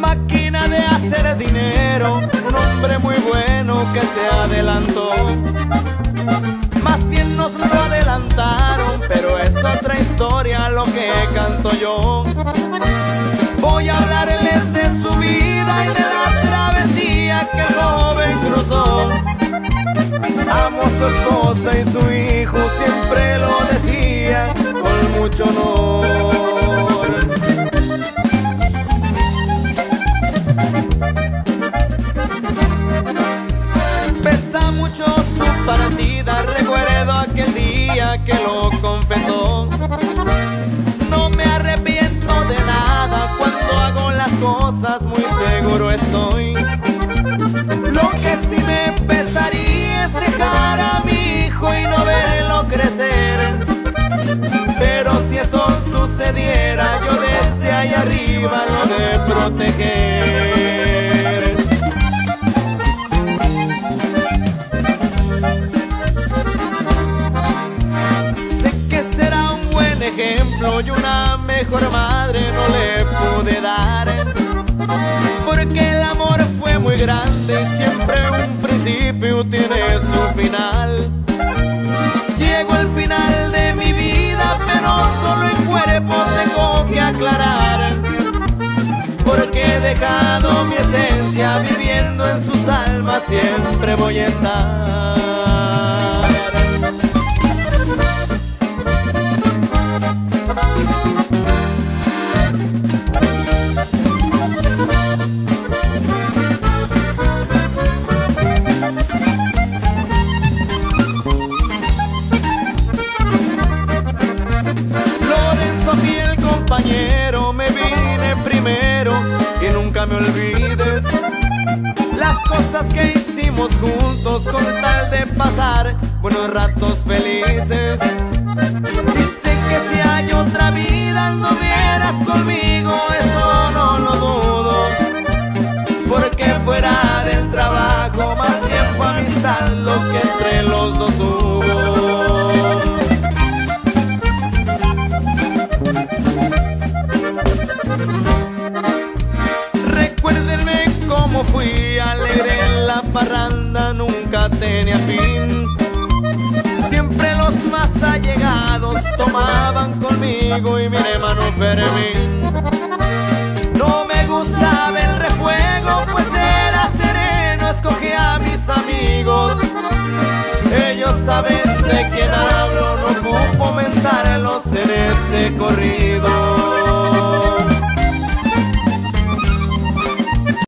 Máquina de hacer dinero, un hombre muy bueno que se adelantó. Más bien nos lo adelantaron, pero es otra historia lo que canto yo. Voy a hablarles de su vida y de la travesía que el joven cruzó. Amo a su esposa y su hijo siempre mucho honor. Pesa mucho su partida, recuerdo aquel día que lo confesó. No me arrepiento de nada cuando hago las cosas, muy seguro estoy. Ejemplo y una mejor madre no le pude dar. Porque el amor fue muy grande y siempre un principio tiene su final. Llegó el final de mi vida, pero solo en cuerpo tengo que aclarar. Porque he dejado mi esencia viviendo en sus almas, siempre voy a estar. Nunca me olvides las cosas que hicimos juntos con tal de pasar buenos ratos felices. Dicen que si hay otra vida anduvieras conmigo, parranda, nunca tenía fin. Siempre los más allegados tomaban conmigo y mi hermano Fermín. No me gustaba el refuego, pues era sereno, escogí a mis amigos. Ellos saben de quién hablo, no ocupo mentarlos en este corrido.